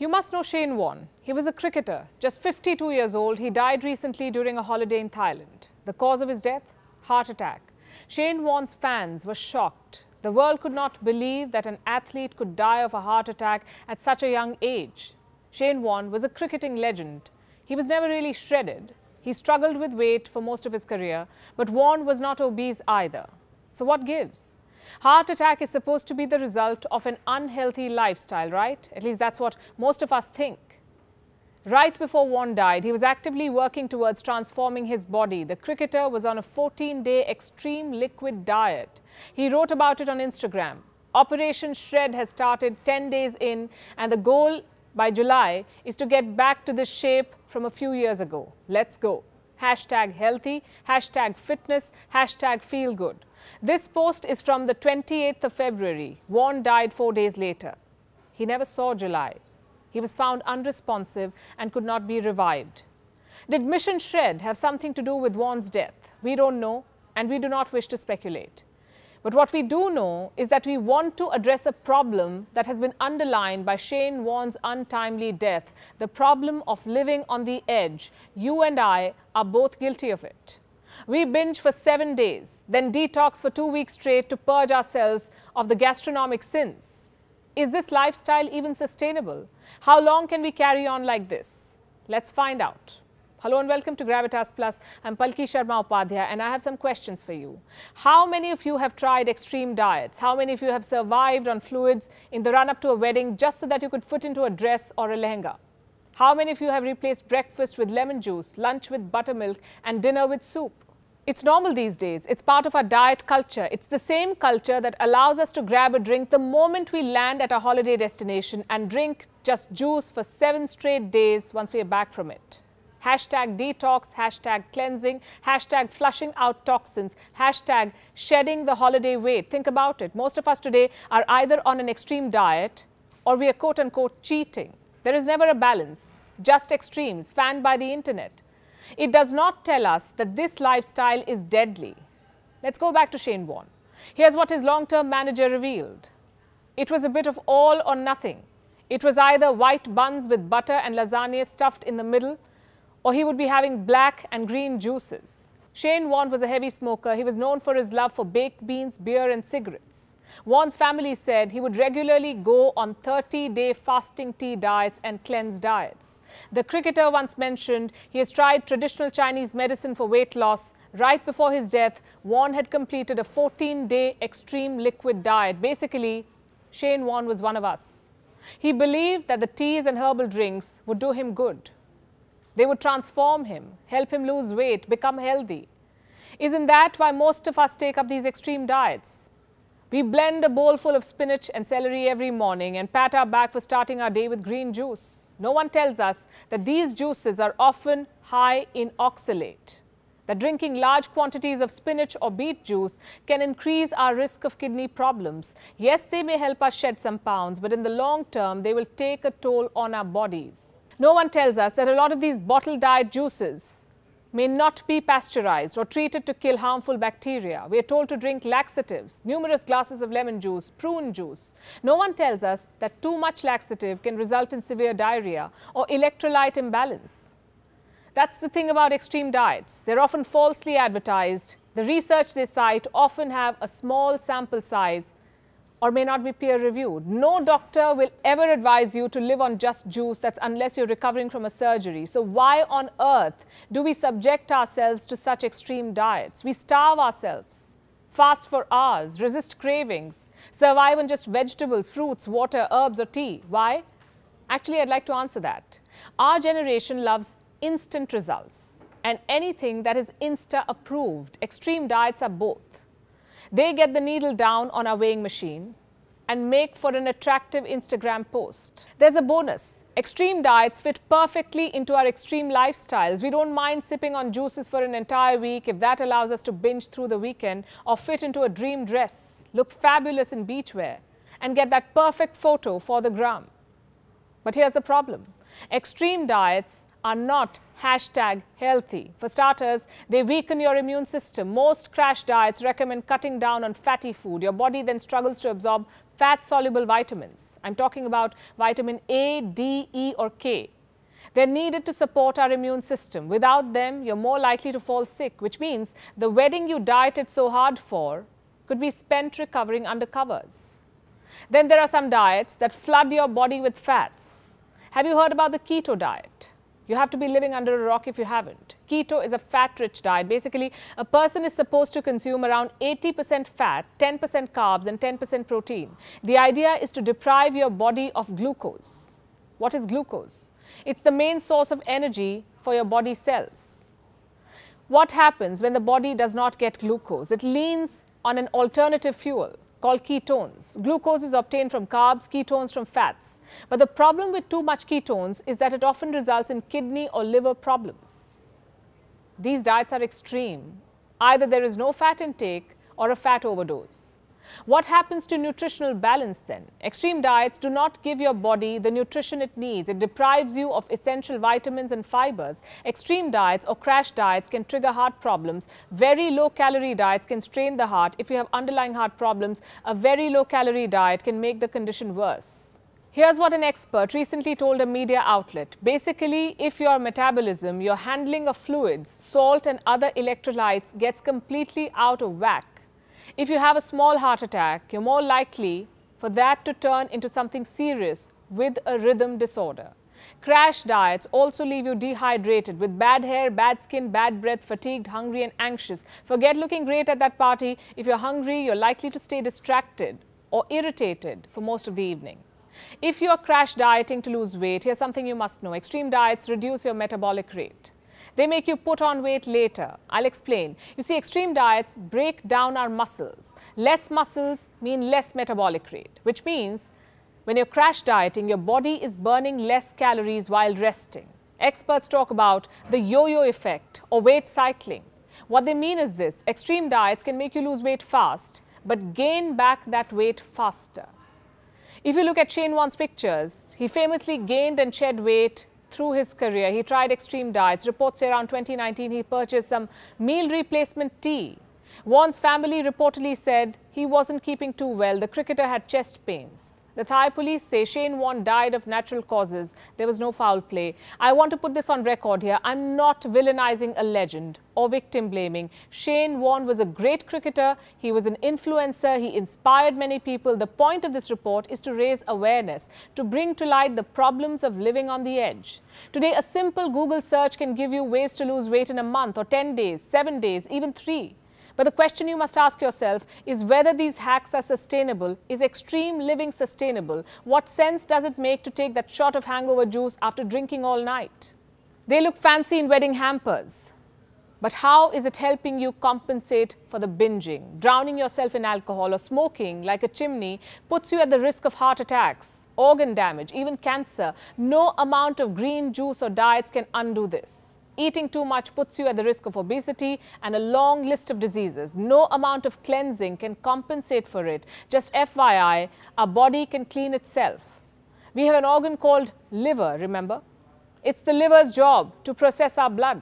You must know Shane Warne. He was a cricketer, just 52 years old. He died recently during a holiday in Thailand. The cause of his death? Heart attack. Shane Warne's fans were shocked. The world could not believe that an athlete could die of a heart attack at such a young age. Shane Warne was a cricketing legend. He was never really shredded. He struggled with weight for most of his career, but Warne was not obese either. So what gives? Heart attack is supposed to be the result of an unhealthy lifestyle, right? At least that's what most of us think. Right before Warne died, he was actively working towards transforming his body. The cricketer was on a 14 day extreme liquid diet. He wrote about it on Instagram. Operation Shred has started 10 days in, and the goal by July is to get back to the shape from a few years ago. Let's go. Hashtag healthy, hashtag fitness, hashtag feel good. This post is from the 28th of February. Warne died four days later. He never saw July. He was found unresponsive and could not be revived. Did Mission Shred have something to do with Warne's death? We don't know, and we do not wish to speculate. But what we do know is that we want to address a problem that has been underlined by Shane Warne's untimely death the problem of living on the edge. You and I are both guilty of it. We binge for seven days, then detox for two weeks straight to purge ourselves of the gastronomic sins. Is this lifestyle even sustainable? How long can we carry on like this? Let's find out. Hello and welcome to Gravitas Plus. I'm Palki Sharma Upadhyay and I have some questions for you. How many of you have tried extreme diets? How many of you have survived on fluids in the run up to a wedding just so that you could fit into a dress or a lehenga? How many of you have replaced breakfast with lemon juice, lunch with buttermilk and dinner with soup? It's normal these days. It's part of our diet culture. It's the same culture that allows us to grab a drink the moment we land at a holiday destination and drink just juice for seven straight days once we are back from it. Hashtag detox, hashtag cleansing, hashtag flushing out toxins, hashtag shedding the holiday weight. Think about it. Most of us today are either on an extreme diet or we are quote unquote cheating. There is never a balance, just extremes fanned by the internet. It does not tell us that this lifestyle is deadly. Let's go back to Shane Warne. Here's what his long term manager revealed it was a bit of all or nothing. It was either white buns with butter and lasagna stuffed in the middle, or he would be having black and green juices. Shane Warne was a heavy smoker. He was known for his love for baked beans, beer, and cigarettes. Warne's family said he would regularly go on 30 day fasting tea diets and cleanse diets. The cricketer once mentioned he has tried traditional Chinese medicine for weight loss. Right before his death, Warne had completed a 14 day extreme liquid diet. Basically, Shane Warne was one of us. He believed that the teas and herbal drinks would do him good. They would transform him, help him lose weight, become healthy. Isn't that why most of us take up these extreme diets? We blend a bowl full of spinach and celery every morning and pat our back for starting our day with green juice. No one tells us that these juices are often high in oxalate, that drinking large quantities of spinach or beet juice can increase our risk of kidney problems. Yes, they may help us shed some pounds, but in the long term, they will take a toll on our bodies. No one tells us that a lot of these bottled diet juices may not be pasteurized or treated to kill harmful bacteria. We are told to drink laxatives, numerous glasses of lemon juice, prune juice. No one tells us that too much laxative can result in severe diarrhea or electrolyte imbalance. That's the thing about extreme diets. They're often falsely advertised. The research they cite often have a small sample size or may not be peer reviewed. No doctor will ever advise you to live on just juice that's unless you're recovering from a surgery. So why on earth do we subject ourselves to such extreme diets? We starve ourselves, fast for hours, resist cravings, survive on just vegetables, fruits, water, herbs or tea. Why? Actually, I'd like to answer that. Our generation loves instant results and anything that is insta approved. Extreme diets are both. They get the needle down on our weighing machine and make for an attractive Instagram post. There's a bonus. Extreme diets fit perfectly into our extreme lifestyles. We don't mind sipping on juices for an entire week if that allows us to binge through the weekend or fit into a dream dress, look fabulous in beachwear, and get that perfect photo for the gram. But here's the problem. Extreme diets are not hashtag healthy. For starters, they weaken your immune system. Most crash diets recommend cutting down on fatty food. Your body then struggles to absorb fat soluble vitamins. I'm talking about vitamin A, D, E, or K. They're needed to support our immune system. Without them, you're more likely to fall sick, which means the wedding you dieted so hard for could be spent recovering under covers. Then there are some diets that flood your body with fats. Have you heard about the keto diet? You have to be living under a rock if you haven't. Keto is a fat rich diet. Basically, a person is supposed to consume around 80% fat, 10% carbs, and 10% protein. The idea is to deprive your body of glucose. What is glucose? It's the main source of energy for your body cells. What happens when the body does not get glucose? It leans on an alternative fuel called ketones. Glucose is obtained from carbs, ketones from fats. But the problem with too much ketones is that it often results in kidney or liver problems. These diets are extreme. Either there is no fat intake or a fat overdose. What happens to nutritional balance then? Extreme diets do not give your body the nutrition it needs. It deprives you of essential vitamins and fibers. Extreme diets or crash diets can trigger heart problems. Very low calorie diets can strain the heart. If you have underlying heart problems, a very low calorie diet can make the condition worse. Here's what an expert recently told a media outlet. Basically, if your metabolism, your handling of fluids, salt and other electrolytes gets completely out of whack, if you have a small heart attack, you're more likely for that to turn into something serious with a rhythm disorder. Crash diets also leave you dehydrated with bad hair, bad skin, bad breath, fatigued, hungry, and anxious. Forget looking great at that party. If you're hungry, you're likely to stay distracted or irritated for most of the evening. If you're crash dieting to lose weight, here's something you must know extreme diets reduce your metabolic rate. They make you put on weight later. I'll explain. You see, extreme diets break down our muscles. Less muscles mean less metabolic rate, which means when you're crash dieting, your body is burning less calories while resting. Experts talk about the yo-yo effect or weight cycling. What they mean is this, extreme diets can make you lose weight fast, but gain back that weight faster. If you look at Shane Warne's pictures, he famously gained and shed weight through his career. He tried extreme diets. Reports say around 2019 he purchased some meal replacement tea. Warne's family reportedly said he wasn't keeping too well. The cricketer had chest pains. The Thai police say Shane Warne died of natural causes. There was no foul play. I want to put this on record here. I'm not villainizing a legend or victim blaming. Shane Warne was a great cricketer. He was an influencer. He inspired many people. The point of this report is to raise awareness, to bring to light the problems of living on the edge. Today, a simple Google search can give you ways to lose weight in a month or 10 days, 7 days, even 3. But the question you must ask yourself is whether these hacks are sustainable. Is extreme living sustainable? What sense does it make to take that shot of hangover juice after drinking all night? They look fancy in wedding hampers. But how is it helping you compensate for the binging? Drowning yourself in alcohol or smoking like a chimney puts you at the risk of heart attacks, organ damage, even cancer. No amount of green juice or diets can undo this. Eating too much puts you at the risk of obesity and a long list of diseases. No amount of cleansing can compensate for it. Just FYI, our body can clean itself. We have an organ called liver, remember? It's the liver's job to process our blood.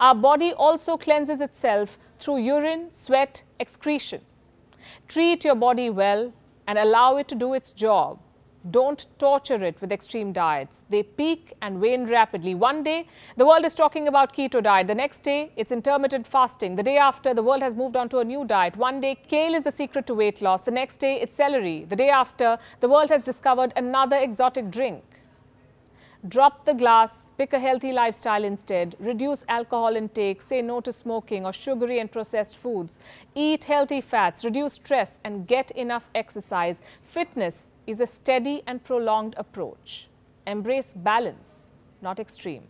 Our body also cleanses itself through urine, sweat, excretion. Treat your body well and allow it to do its job. Don't torture it with extreme diets. They peak and wane rapidly. One day, the world is talking about keto diet. The next day, it's intermittent fasting. The day after, the world has moved on to a new diet. One day, kale is the secret to weight loss. The next day, it's celery. The day after, the world has discovered another exotic drink. Drop the glass, pick a healthy lifestyle instead, reduce alcohol intake, say no to smoking or sugary and processed foods, eat healthy fats, reduce stress and get enough exercise. Fitness is a steady and prolonged approach. Embrace balance, not extreme.